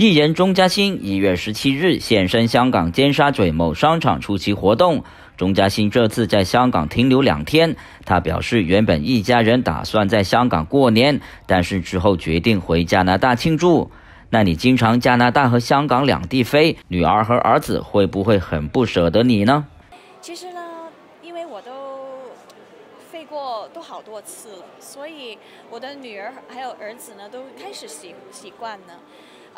艺人钟嘉欣一月十七日现身香港尖沙咀某商场出席活动。钟嘉欣这次在香港停留两天，他表示原本一家人打算在香港过年，但是之后决定回加拿大庆祝。那你经常加拿大和香港两地飞，女儿和儿子会不会很不舍得你呢？其实呢，因为我都飞过都好多次了，所以我的女儿还有儿子呢都开始习习惯了。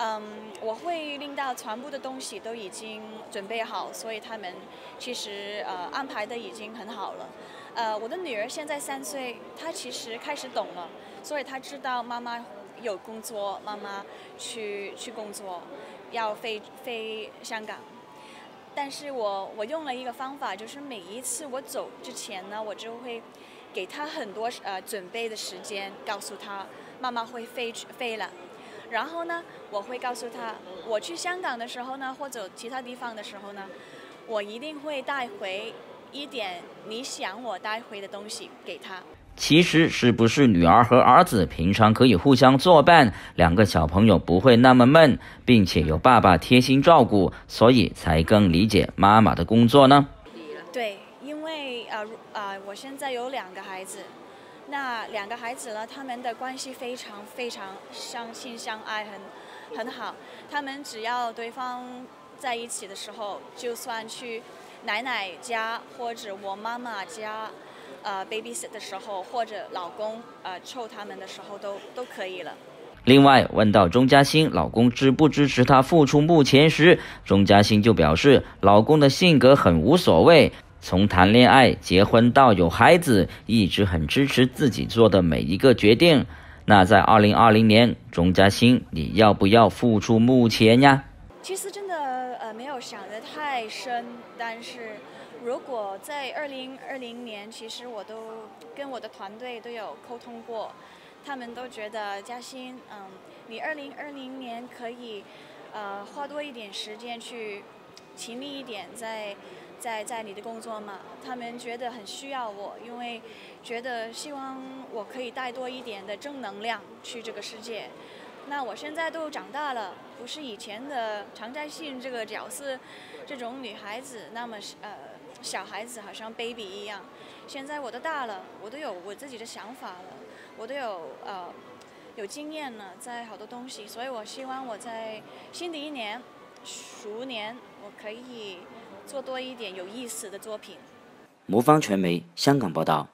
嗯，我会令到全部的东西都已经准备好，所以他们其实呃安排的已经很好了。呃，我的女儿现在三岁，她其实开始懂了，所以她知道妈妈有工作，妈妈去去工作，要飞飞香港。但是我我用了一个方法，就是每一次我走之前呢，我就会给她很多呃准备的时间，告诉她妈妈会飞飞了。然后呢，我会告诉他，我去香港的时候呢，或者其他地方的时候呢，我一定会带回一点你想我带回的东西给他。其实是不是女儿和儿子平常可以互相作伴，两个小朋友不会那么闷，并且有爸爸贴心照顾，所以才更理解妈妈的工作呢？对，因为啊啊，我现在有两个孩子。那两个孩子呢？他们的关系非常非常相亲相爱，很很好。他们只要对方在一起的时候，就算去奶奶家或者我妈妈家，呃，baby sit 的时候，或者老公呃凑他们的时候，都都可以了。另外，问到钟嘉欣老公支不支持她付出目前时，钟嘉欣就表示，老公的性格很无所谓。从谈恋爱、结婚到有孩子，一直很支持自己做的每一个决定。那在二零二零年，钟嘉欣，你要不要付出目前呀？其实真的呃没有想得太深，但是如果在二零二零年，其实我都跟我的团队都有沟通过，他们都觉得嘉欣，嗯，你二零二零年可以呃花多一点时间去勤力一点在。在在你的工作嘛，他们觉得很需要我，因为觉得希望我可以带多一点的正能量去这个世界。那我现在都长大了，不是以前的常在信这个角色，这种女孩子，那么呃小孩子好像 baby 一样。现在我都大了，我都有我自己的想法了，我都有呃有经验了，在好多东西，所以我希望我在新的一年鼠年，我可以。做多一点有意思的作品。魔方传媒香港报道。